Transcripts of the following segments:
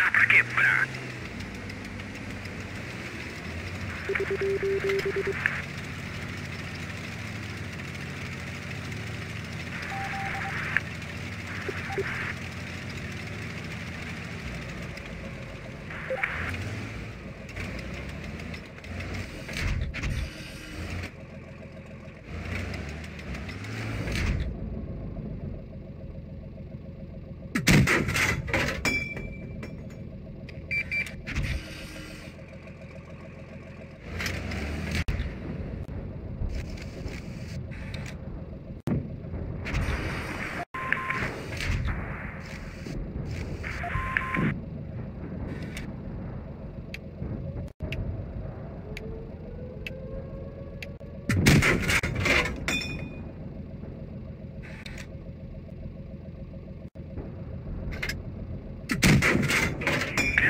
está para quebrar.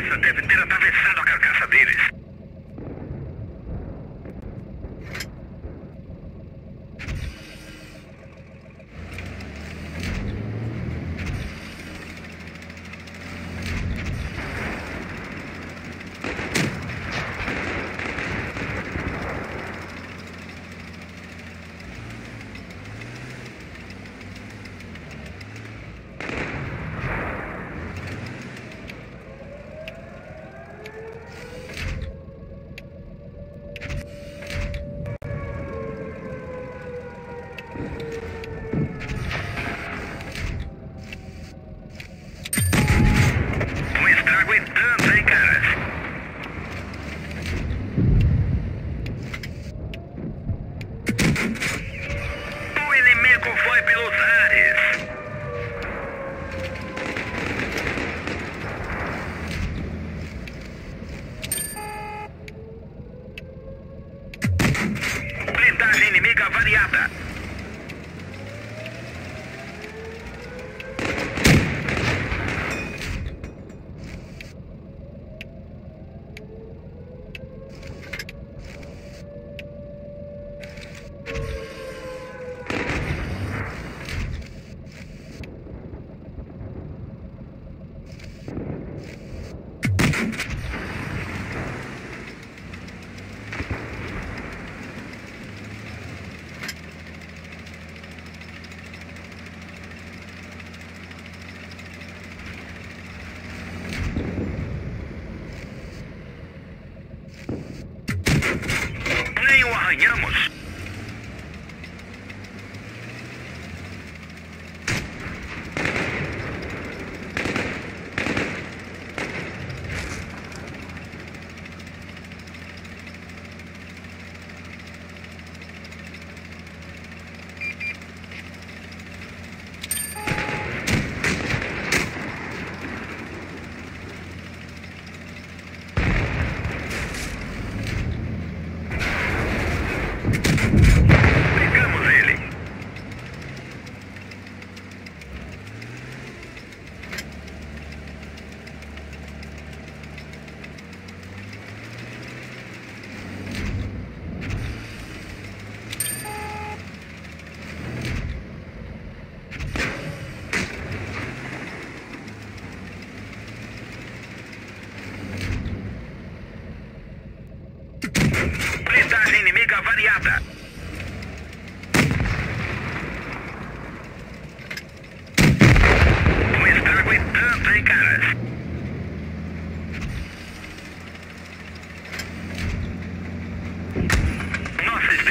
Deve ter atravessado a carcaça deles. Música Variada. Mañamos.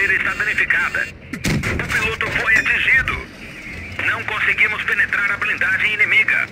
Nossa esteira está danificada. O piloto foi atingido. Não conseguimos penetrar a blindagem inimiga.